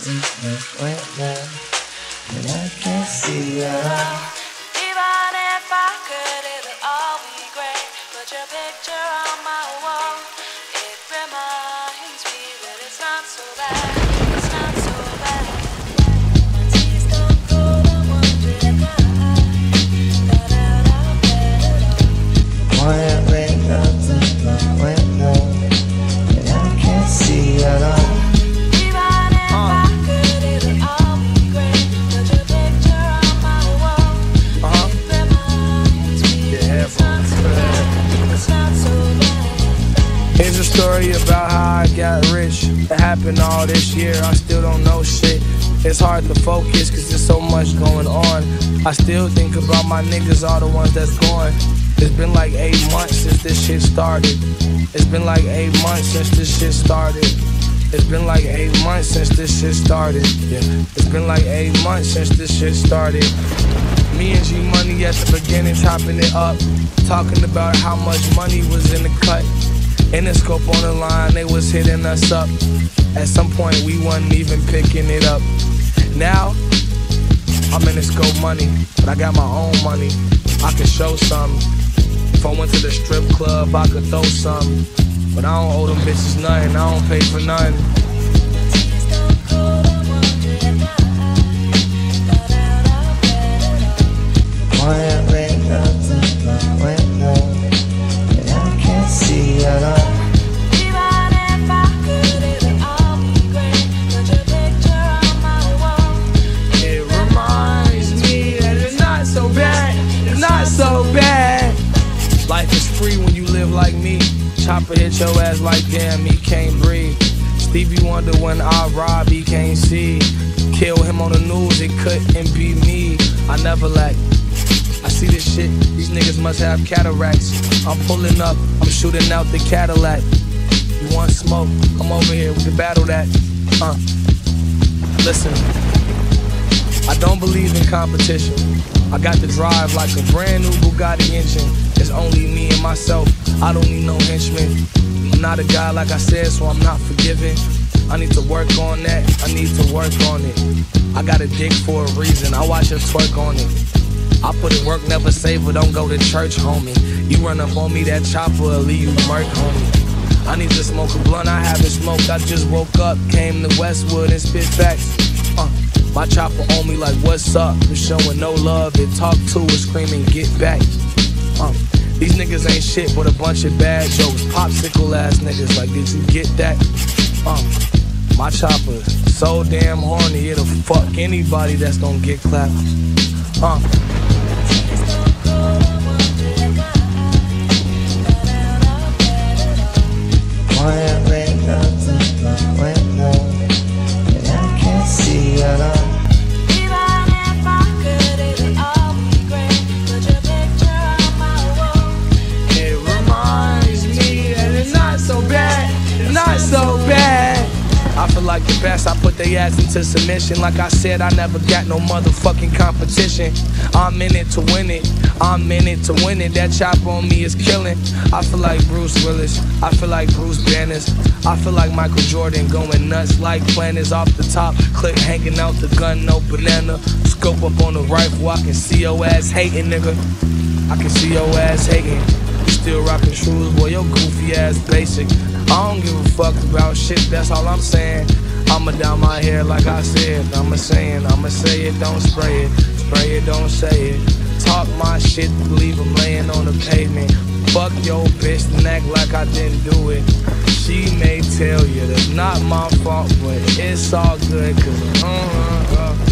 I can't see. Even if I could, it'll all be great. Put your picture on my wall. It reminds me that it's not so bad. Got rich. It happened all this year, I still don't know shit. It's hard to focus cause there's so much going on. I still think about my niggas, all the ones that's gone. It's been like eight months since this shit started. It's been like eight months since this shit started. It's been like eight months since this shit started. Yeah. It's been like eight months since this shit started. Me and G Money at the beginning chopping it up. Talking about how much money was in the cut. In the scope on the line, they was hitting us up. At some point, we wasn't even picking it up. Now, I'm in the scope money, but I got my own money. I can show some. If I went to the strip club, I could throw some. But I don't owe them bitches nothing, I don't pay for nothing. Chopper hit your ass like damn, he can't breathe. Stevie Wonder when I rob, he can't see. Kill him on the news, it couldn't be me. I never lack. I see this shit, these niggas must have cataracts. I'm pulling up, I'm shooting out the Cadillac. You want smoke? Come over here, we can battle that. Uh, listen. I don't believe in competition. I got the drive like a brand new Bugatti engine. It's only me and myself. I don't need no henchmen. I'm not a guy like I said, so I'm not forgiving. I need to work on that. I need to work on it. I got a dick for a reason. I watch her twerk on it. I put in work, never save her, don't go to church, homie. You run up on me, that chopper will leave you murk, homie. I need to smoke a blunt, I haven't smoked, I just woke up, came to Westwood and spit facts. Uh, my chopper on me like, what's up? It's showing no love, it talk to it, screaming, get back. Uh, these niggas ain't shit but a bunch of bad jokes. Popsicle ass niggas, like, did you get that? Uh, my chopper so damn horny, it'll fuck anybody that's gonna get clapped. Uh, best, I put their ass into submission. Like I said, I never got no motherfucking competition. I'm in it to win it, I'm in it to win it. That chop on me is killing. I feel like Bruce Willis, I feel like Bruce Banners. I feel like Michael Jordan going nuts like Planters off the top. Click hanging out the gun, no banana. Scope up on the rifle, I can see your ass hating, nigga. I can see your ass hating. You still rocking shoes, boy, your goofy ass basic. I don't give a fuck about shit, that's all I'm saying. I'ma down my hair like I said. I'ma saying, I'ma say it, don't spray it. Spray it, don't say it. Talk my shit, leave 'em laying on the pavement. Fuck your bitch act like I didn't do it. She may tell you that's not my fault, but it's all good, cause uh, uh, uh,